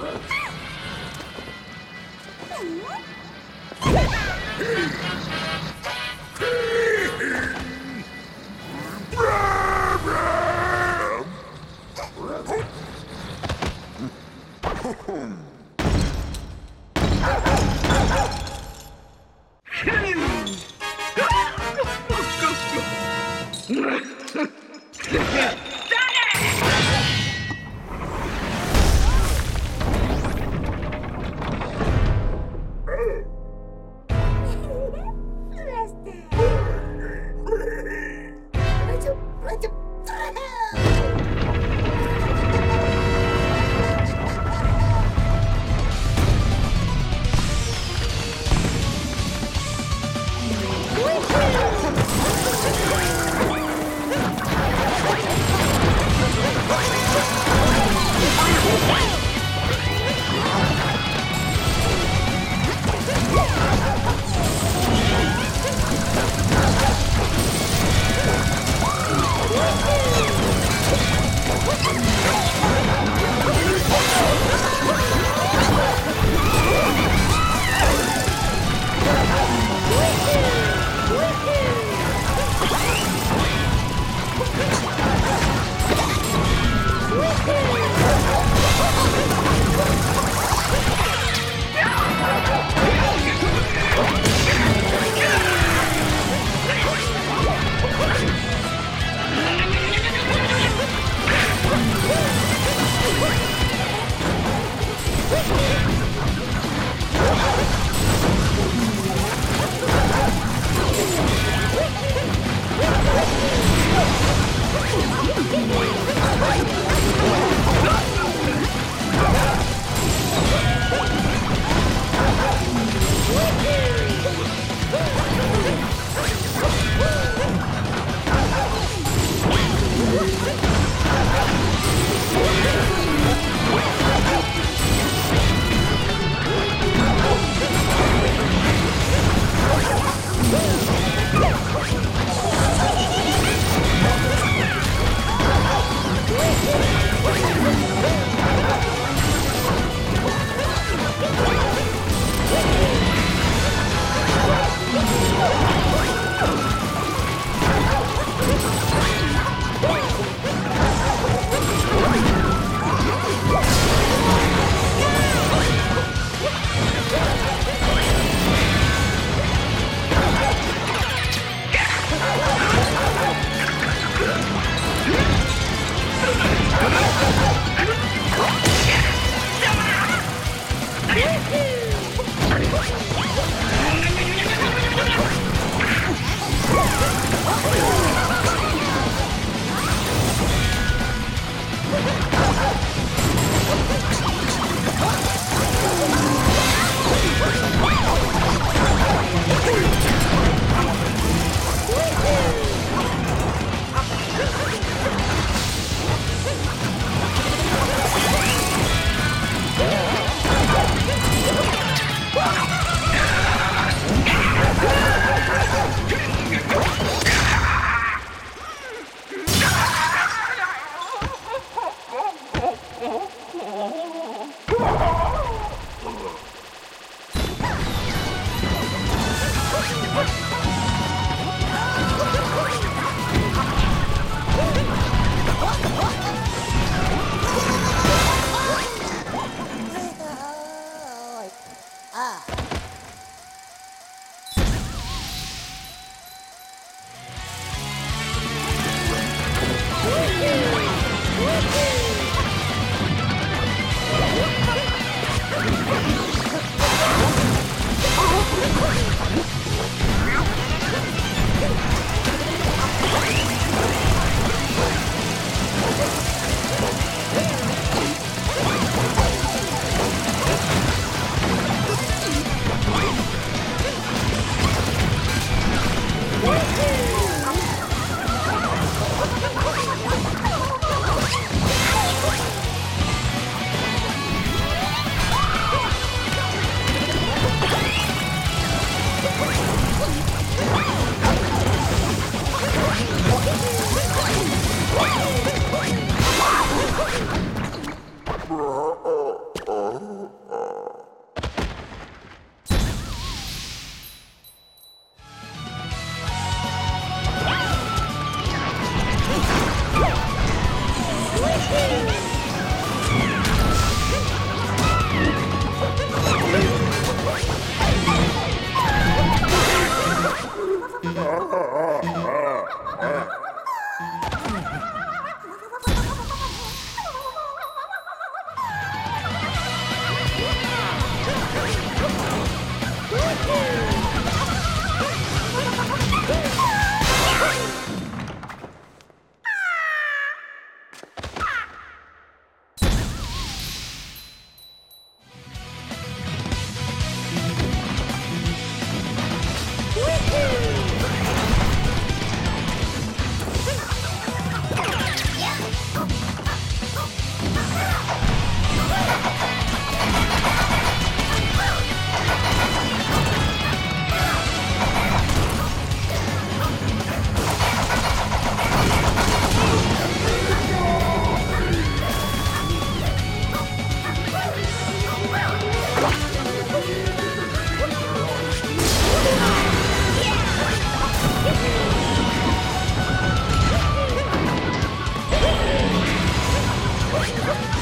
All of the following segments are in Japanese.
Uh, uh, uh.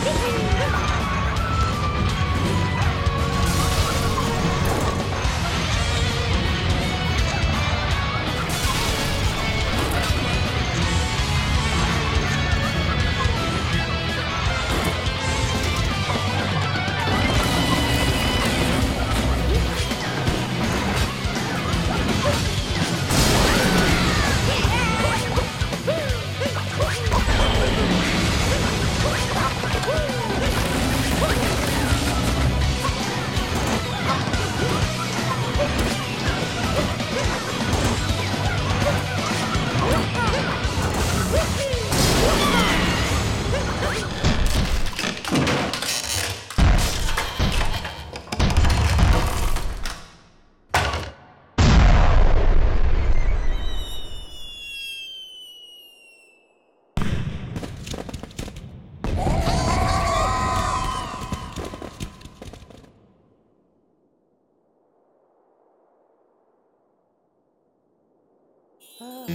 Woohoo!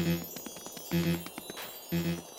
Mm-hmm. Mm-hmm.